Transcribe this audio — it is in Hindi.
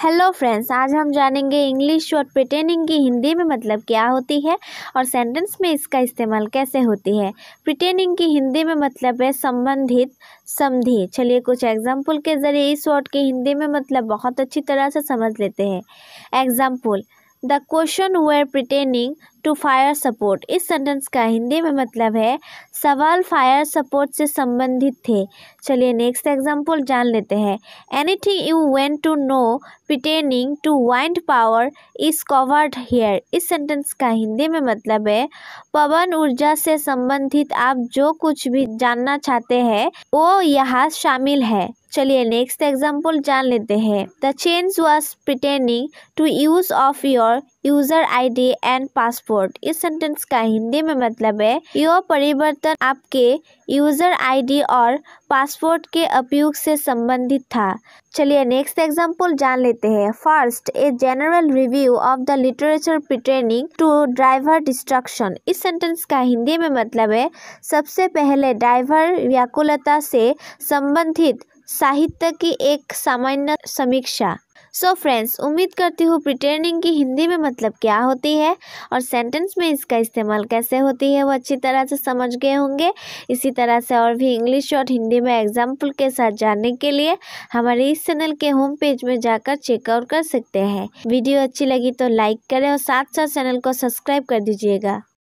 हेलो फ्रेंड्स आज हम जानेंगे इंग्लिश वर्ड प्रिटेनिंग की हिंदी में मतलब क्या होती है और सेंटेंस में इसका इस्तेमाल कैसे होती है। प्रिटेनिंग की हिंदी में मतलब है संबंधित, समझी। चलिए कुछ एग्ज़ाम्पल के ज़रिए इस वर्ड की हिंदी में मतलब बहुत अच्छी तरह से समझ लेते हैं। Example the question where pertaining to fire support इस सेंटेंस का हिंदी में मतलब है, सवाल फायर सपोर्ट से संबंधित थे। चलिए नेक्स्ट एग्जांपल जान लेते हैं। Anything you want to know pertaining to wind power is covered here इस सेंटेंस का हिंदी में मतलब है, पवन ऊर्जा से संबंधित आप जो कुछ भी जानना चाहते हैं, वो यहाँ शामिल है। चलिए नेक्स्ट एग्ज़ाम्पल जान लेते हैं। The change was pertaining to use of your user ID and passport. इस सेंटेंस का हिंदी में मतलब है यह परिवर्तन आपके यूज़र आईडी और पासपोर्ट के उपयोग से संबंधित था। चलिए नेक्स्ट एग्जांपल जान लेते हैं। First a general review of the literature pertaining to driver distraction इस सेंटेंस का हिंदी में मतलब है, सबसे पहले ड्राइवर व्याकुलता से संबंधित साहित्य की एक सामान्य समीक्षा। सो फ्रेंड्स उम्मीद करती हूँ प्रिटेनिंग की हिंदी में मतलब क्या होती है और सेंटेंस में इसका इस्तेमाल कैसे होती है वो अच्छी तरह से समझ गए होंगे। इसी तरह से और भी इंग्लिश और हिंदी में एग्ज़ाम्पल के साथ जानने के लिए हमारे इस चैनल के होम पेज में जाकर चेकआउट कर सकते हैं। वीडियो अच्छी लगी तो लाइक करें और साथ साथ चैनल को सब्सक्राइब कर दीजिएगा।